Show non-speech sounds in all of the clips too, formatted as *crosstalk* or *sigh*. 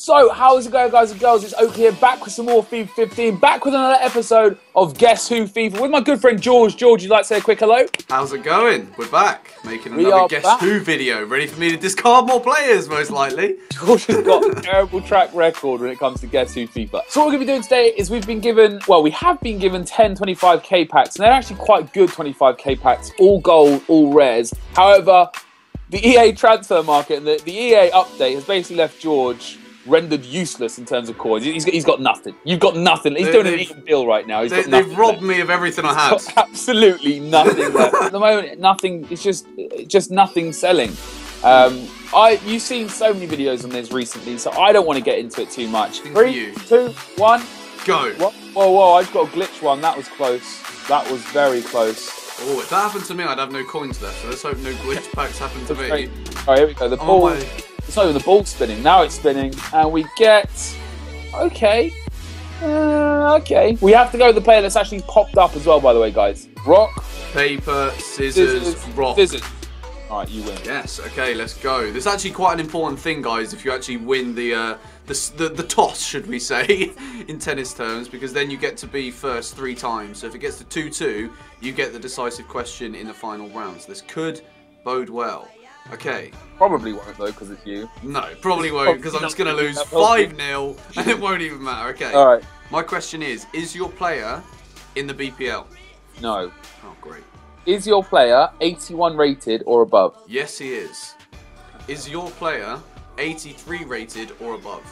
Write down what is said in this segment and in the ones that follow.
So, how's it going, guys and girls? It's Oak here, back with some more FIFA 15, back with another episode of Guess Who FIFA with my good friend George. George, you'd like to say a quick hello? How's it going? We're back, making We another are Guess back. Who video, ready for me to discard more players, most likely. *laughs* George has got a terrible track record when it comes to Guess Who FIFA. So, what we're going to be doing today is we've been given, well, we have been given 10 25k packs, and they're actually quite good 25k packs, all gold, all rares. However, the EA transfer market and the, the EA update has basically left George rendered useless in terms of coins. He's, he's got nothing. You've got nothing. He's They- doing an even deal right now. He's they, they've robbed left. me of everything I had. *laughs* Absolutely nothing left. At the moment, nothing. It's just, just nothing selling. Um, I you've seen so many videos on this recently, so I don't want to get into it too much. Three, you. two, one. Go. Whoa, whoa, whoa! I've got a glitch one. That was close. That was very close. Oh, if that happened to me, I'd have no coins left, so let's hope no glitch packs happen to me. All right, here we go. The ball. on my- It's not even the ball spinning. Now it's spinning, and we get. Okay. Uh, okay. We have to go with the player that's actually popped up as well, by the way, guys. Rock, Paper, scissors, scissors, rock. scissors. All right, you win. Yes, okay, let's go. This is actually quite an important thing, guys, if you actually win the, uh, the, the, the toss, should we say, *laughs* in tennis terms, because then you get to be first three times. So if it gets to 2-2, you get the decisive question in the final round. So this could bode well. Okay, Probably won't though, because it's you. no, probably won't, because I'm just going to lose That helps you. 5-0, and it won't even matter. Okay, All right. my question is, is your player in the BPL? No. Oh, great. Is your player 81 rated or above? Yes, he is. Is your player 83 rated or above?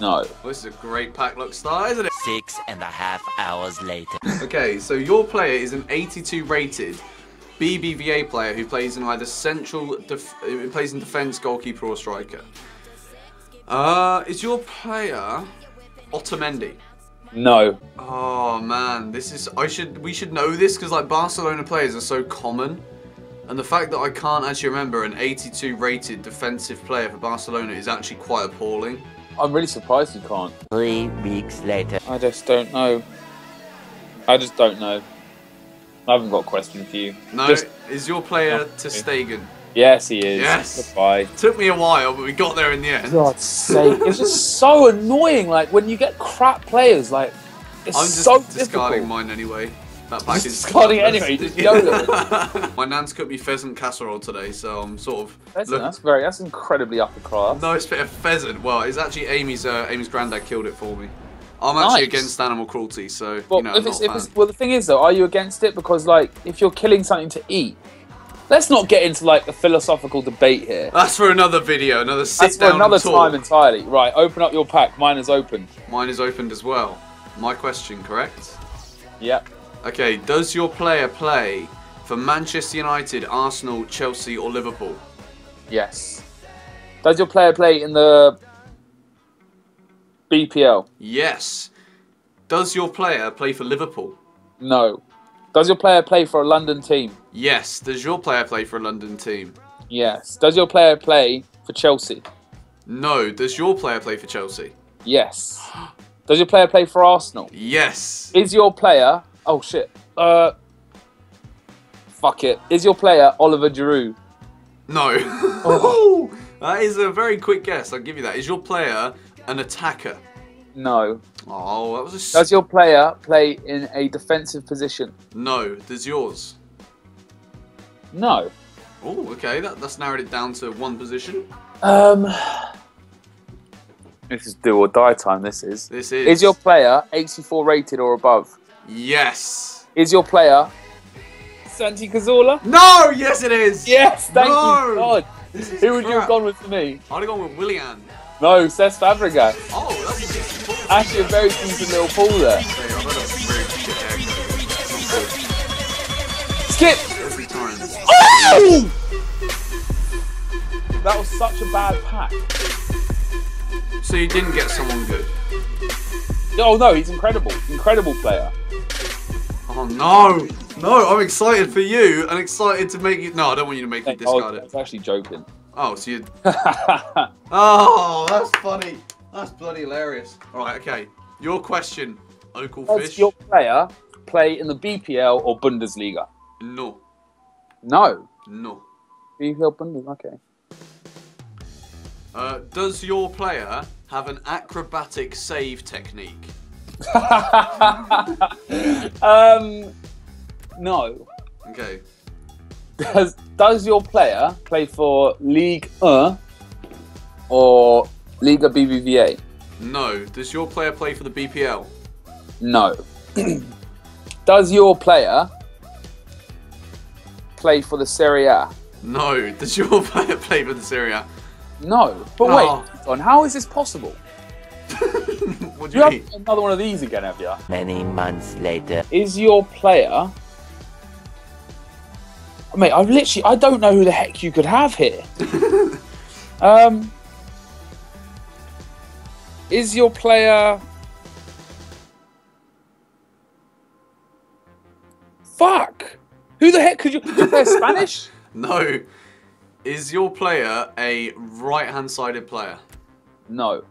No. Well, this is a great pack look start, isn't it? Six and a half hours later. Okay, so your player is an 82 rated BBVA player who plays in either central, def- plays in defense, goalkeeper, or striker. Uh, is your player Otamendi? No. Oh man, this is I should we should know this because like Barcelona players are so common, and the fact that I can't actually remember an 82 rated defensive player for Barcelona is actually quite appalling. I'm really surprised you can't. Three weeks later. I just don't know. I just don't know. I haven't got a question for you. No, Just- is your player No. ter Stegen? yes, he is. Yes. Goodbye. Took me a while, but we got there in the end. God's sake. It's just so annoying. Like, when you get crap players, like, it's I'm just so discarding difficult. mine anyway. That pack Just is discarding it *laughs* anyway, just YOLO. *laughs* My nan's cooked me pheasant casserole today, so I'm sort of. Pheasant, look- that's very, that's incredibly upper class. No, it's a bit of pheasant. Well, it's actually Amy's. Uh, Amy's granddad killed it for me. I'm actually Nice. against animal cruelty, so Well, you know, if it's, if it's, well, the thing is, though, are you against it? Because, like, if you're killing something to eat, let's not get into, like, a philosophical debate here. That's for another video, another sit That's down for another time entirely. Right, open up your pack. Mine is open. Mine is opened as well. My question, correct? Yep. Okay, does your player play for Manchester United, Arsenal, Chelsea, or Liverpool? Yes. Does your player play in the BPL? Yes. Does your player play for Liverpool? No. Does your player play for a London team? Yes. Does your player play for a London team? Yes. Does your player play for Chelsea? No. Does your player play for Chelsea? Yes. Does your player play for Arsenal? Yes. Is your player? Oh shit. Uh. Fuck it. Is your player Oliver Giroud? No. Oh. *laughs* that is a very quick guess. I'll give you that. Is your player an attacker? No. Oh, that was a. s- Does your player play in a defensive position? No. Does yours? No. Oh, okay. That, that's narrowed it down to one position. Um. This is do or die time. This is. This is. Is your player 84 rated or above? Yes. Is your player Santi Cazorla? No. Yes, it is. Yes, thank No. you, God. This is Who would you have gone with for me? I'd have gone with Willian. No, Cesc Fabregas. Oh, that's a decent pull. Actually, a very decent little pull there. Hey, I've had a very shit haircut. Skip! Every time. Oh! That was such a bad pack. So you didn't get someone good. Oh no, he's incredible. Incredible player. Oh no! No, I'm excited for you and excited to make you. No, I don't want you to make me I discard was, I it. was actually joking. Oh, so you. *laughs* Oh, that's funny. That's bloody hilarious. Alright, okay. Your question, Oakley Does your player play in the BPL or Bundesliga? No. No. No. BPL Bundesliga. Okay. Uh, does your player have an acrobatic save technique? *laughs* um, no. Okay. Does does your player play for League 1 or Liga BBVA? No. Does your player play for the BPL? No. *clears throat* does your player play for the Serie A? No. Does your *laughs* player play for the Serie A? No. But Oh. wait, on how is this possible? *laughs* What do You you have mean? another one of these again, have you? Many months later. Is your player? Mate, I literally I don't know who the heck you could have here. *laughs* um, is your player? Fuck! Who the heck could you? Is play *laughs* Spanish? No. Is your player a right-hand sided player? No.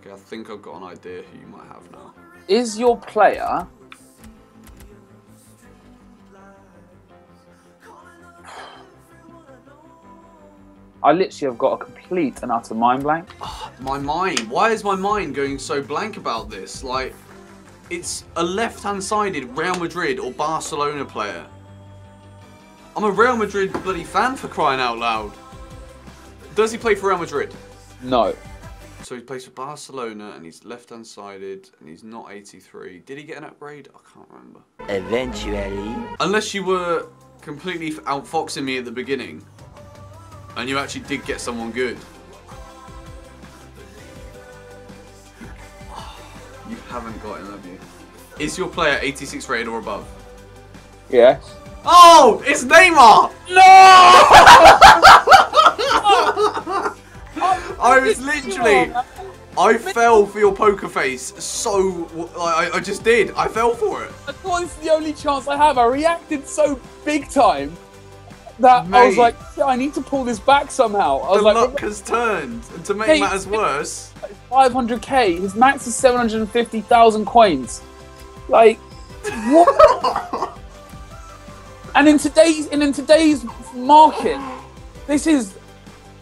Okay, I think I've got an idea who you might have now. Is your player? I literally have got a complete and utter mind blank. *sighs* My mind. Why is my mind going so blank about this? Like, it's a left-hand sided Real Madrid or Barcelona player. I'm a Real Madrid bloody fan for crying out loud. Does he play for Real Madrid? No. So he plays for Barcelona and he's left-hand sided and he's not 83. Did he get an upgrade? I can't remember. Eventually. Unless you were completely outfoxing me at the beginning and you actually did get someone good. You haven't got him, have you? Is your player 86 rated or above? Yes. Oh, it's Neymar! No! I was literally, I fell for your poker face so, like, I, I just did. I fell for it. I thought this is the only chance I have. I reacted so big time that I was like, "Shit, I need to pull this back somehow. I was The like, luck has turned, and to make Mate, matters worse, 500k. His max is 750,000 coins. Like, what? *laughs* and in today's and in today's market, this is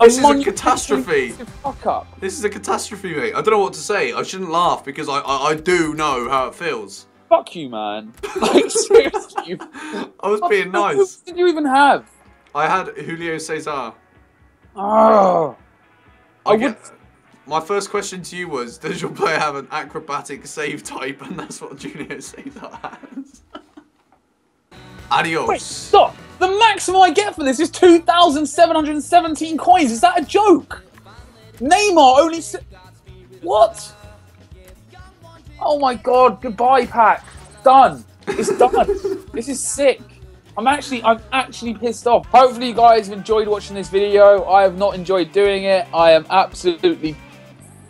a This is a catastrophe. Fuck up. this is a catastrophe, mate. I don't know what to say. I shouldn't laugh because I, I, I do know how it feels. Fuck you, man. *laughs* Like seriously. *laughs* I was being What nice. did you even have? I had Julio Cesar. Oh, I, I get, my first question to you was, does your player have an acrobatic save type? *laughs* And that's what Julio Cesar has. Adios. Wait, stop! The maximum I get for this is 2,717 coins. Is that a joke? Neymar only. What? Oh my god, goodbye, pack. Done. It's done. *laughs* this is sick. I'm actually, I'm actually pissed off. Hopefully, you guys have enjoyed watching this video. I have not enjoyed doing it. I am absolutely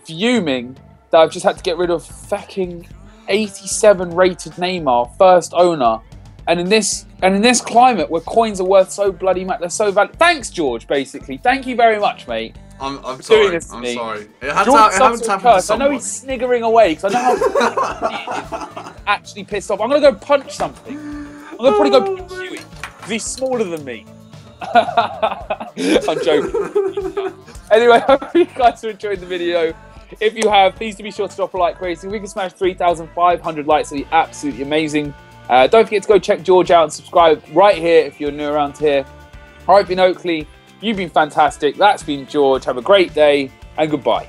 fuming that I've just had to get rid of fucking 87 rated Neymar, first owner. And in this and in this climate where coins are worth so bloody much, they're so valuable. Thanks, George. Basically, thank you very much, mate. I'm, I'm doing sorry. this to I'm me. sorry. It had to, George ha- it to to curse. I know he's sniggering away because I know how *laughs* *laughs* actually pissed off. I'm gonna go punch something. I'm gonna probably go *laughs* punch Huey because he's smaller than me. *laughs* I'm joking. anyway, *laughs* I hope you guys have enjoyed the video. If you have, please do be sure to drop a like rating. We can smash 3,500 likes. It'll be absolutely amazing. Uh, don't forget to go check George out and subscribe right here if you're new around here. I've been Oakley. You've been fantastic. That's been George. Have a great day and goodbye.